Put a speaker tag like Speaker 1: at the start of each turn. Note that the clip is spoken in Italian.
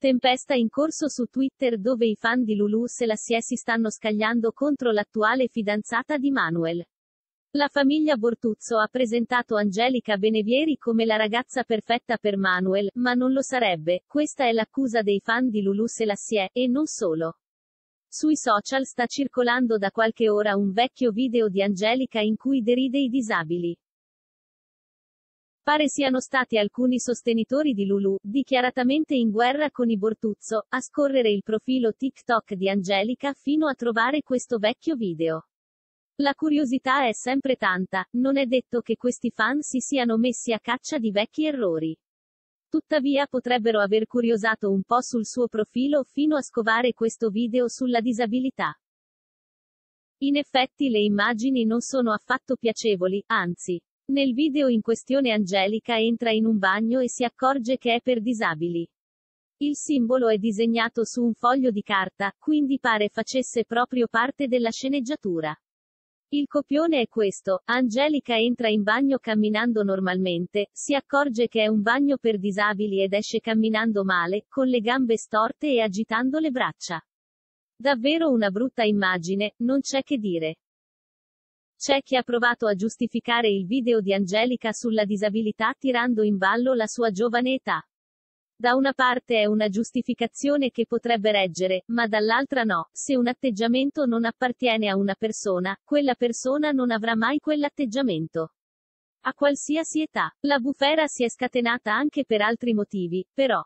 Speaker 1: Tempesta in corso su Twitter dove i fan di Lulu Selassie si stanno scagliando contro l'attuale fidanzata di Manuel. La famiglia Bortuzzo ha presentato Angelica Benevieri come la ragazza perfetta per Manuel, ma non lo sarebbe, questa è l'accusa dei fan di Lulu Selassie, e non solo. Sui social sta circolando da qualche ora un vecchio video di Angelica in cui deride i disabili. Pare siano stati alcuni sostenitori di Lulu, dichiaratamente in guerra con i Bortuzzo, a scorrere il profilo TikTok di Angelica fino a trovare questo vecchio video. La curiosità è sempre tanta, non è detto che questi fan si siano messi a caccia di vecchi errori. Tuttavia potrebbero aver curiosato un po' sul suo profilo fino a scovare questo video sulla disabilità. In effetti le immagini non sono affatto piacevoli, anzi. Nel video in questione Angelica entra in un bagno e si accorge che è per disabili. Il simbolo è disegnato su un foglio di carta, quindi pare facesse proprio parte della sceneggiatura. Il copione è questo, Angelica entra in bagno camminando normalmente, si accorge che è un bagno per disabili ed esce camminando male, con le gambe storte e agitando le braccia. Davvero una brutta immagine, non c'è che dire. C'è chi ha provato a giustificare il video di Angelica sulla disabilità tirando in ballo la sua giovane età. Da una parte è una giustificazione che potrebbe reggere, ma dall'altra no. Se un atteggiamento non appartiene a una persona, quella persona non avrà mai quell'atteggiamento. A qualsiasi età. La bufera si è scatenata anche per altri motivi, però.